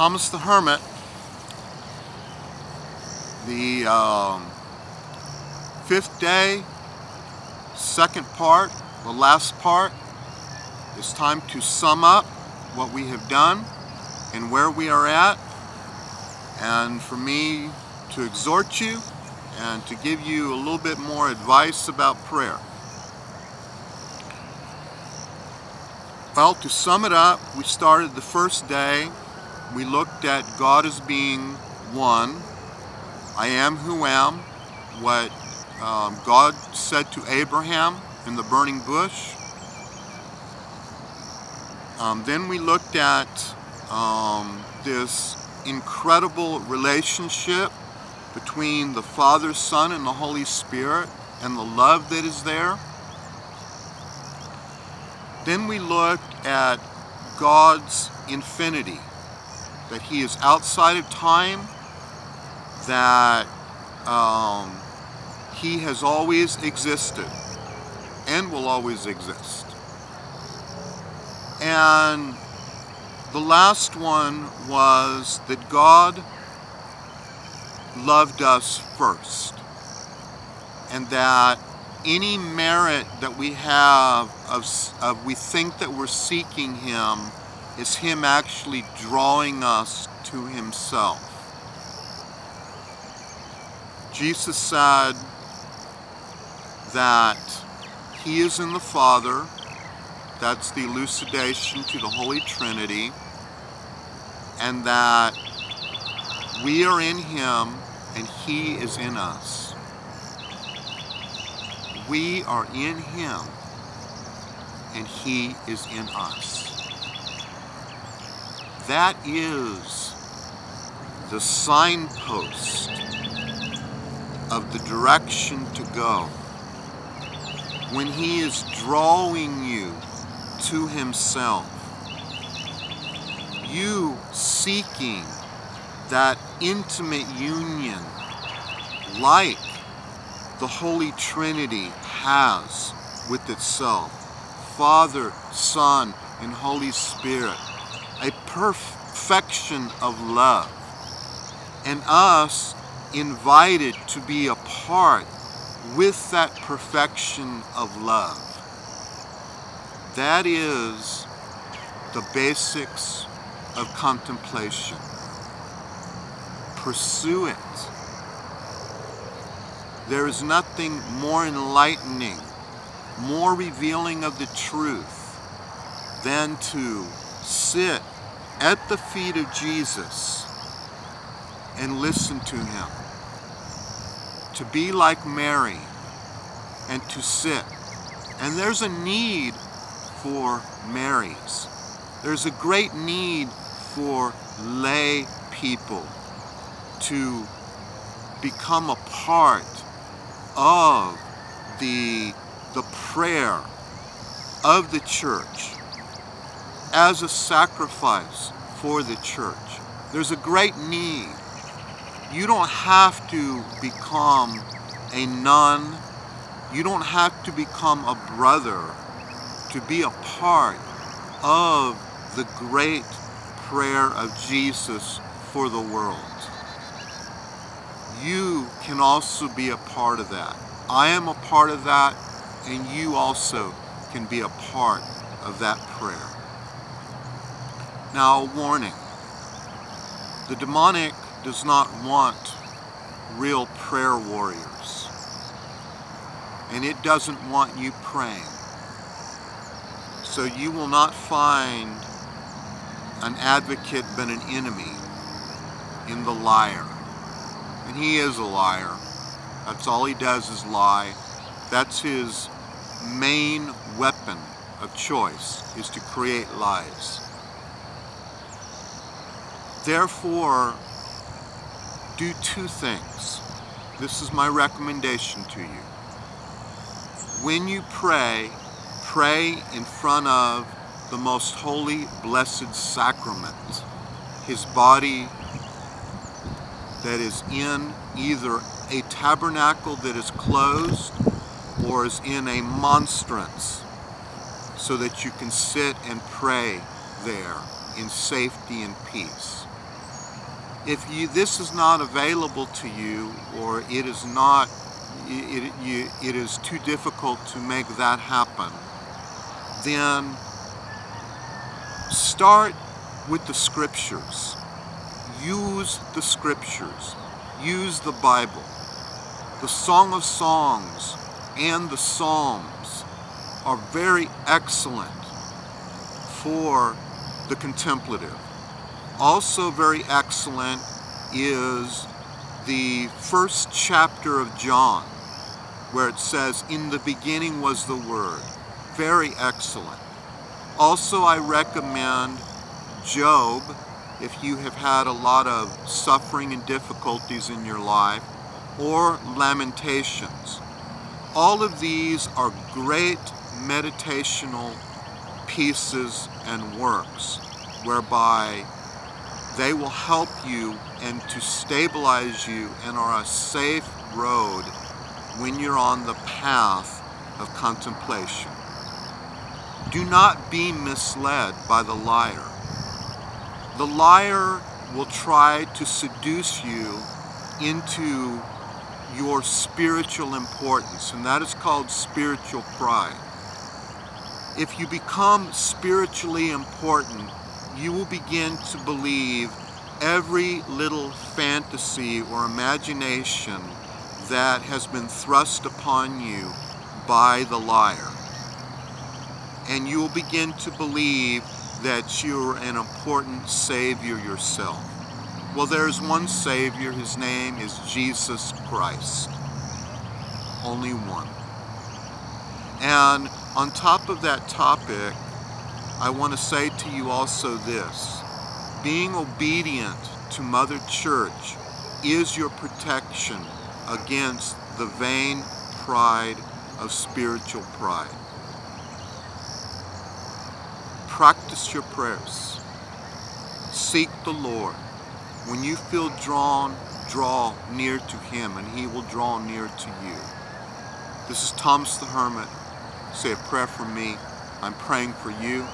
Thomas the Hermit, the um, fifth day, second part, the last part. It's time to sum up what we have done and where we are at, and for me to exhort you and to give you a little bit more advice about prayer. Well, to sum it up, we started the first day. We looked at God as being one. I am who am, what um, God said to Abraham in the burning bush. Um, then we looked at um, this incredible relationship between the Father, Son, and the Holy Spirit and the love that is there. Then we looked at God's infinity, that He is outside of time, that um, He has always existed and will always exist. And the last one was that God loved us first, and that any merit that we have of, of we think that we're seeking him is him actually drawing us to himself. Jesus said that he is in the Father, that's the elucidation to the Holy Trinity, and that we are in him and he is in us we are in him and he is in us. That is the signpost of the direction to go. When he is drawing you to himself, you seeking that intimate union like the Holy Trinity has with itself. Father, Son, and Holy Spirit. A perfection of love. And us invited to be a part with that perfection of love. That is the basics of contemplation. Pursue it. There is nothing more enlightening, more revealing of the truth than to sit at the feet of Jesus and listen to him. To be like Mary and to sit. And there's a need for Marys. There's a great need for lay people to become a part of the, the prayer of the church as a sacrifice for the church. There's a great need. You don't have to become a nun. You don't have to become a brother to be a part of the great prayer of Jesus for the world you can also be a part of that. I am a part of that, and you also can be a part of that prayer. Now, warning. The demonic does not want real prayer warriors. And it doesn't want you praying. So you will not find an advocate but an enemy in the liar. And he is a liar. That's all he does is lie. That's his main weapon of choice, is to create lies. Therefore, do two things. This is my recommendation to you. When you pray, pray in front of the most holy, blessed sacrament, his body, that is in either a tabernacle that is closed or is in a monstrance so that you can sit and pray there in safety and peace. If you this is not available to you or it is not it, you, it is too difficult to make that happen, then start with the scriptures. Use the scriptures. Use the Bible. The Song of Songs and the Psalms are very excellent for the contemplative. Also very excellent is the first chapter of John, where it says, In the beginning was the Word. Very excellent. Also, I recommend Job if you have had a lot of suffering and difficulties in your life, or Lamentations. All of these are great meditational pieces and works whereby they will help you and to stabilize you and are a safe road when you're on the path of contemplation. Do not be misled by the liar. The liar will try to seduce you into your spiritual importance, and that is called spiritual pride. If you become spiritually important, you will begin to believe every little fantasy or imagination that has been thrust upon you by the liar. And you will begin to believe that you're an important Savior yourself. Well, there's one Savior. His name is Jesus Christ. Only one. And on top of that topic, I want to say to you also this. Being obedient to Mother Church is your protection against the vain pride of spiritual pride. Practice your prayers. Seek the Lord. When you feel drawn, draw near to Him and He will draw near to you. This is Thomas the Hermit. Say a prayer for me. I'm praying for you.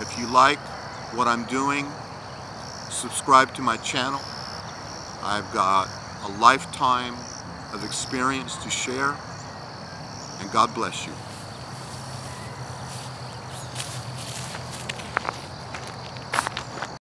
If you like what I'm doing, subscribe to my channel. I've got a lifetime of experience to share, and God bless you.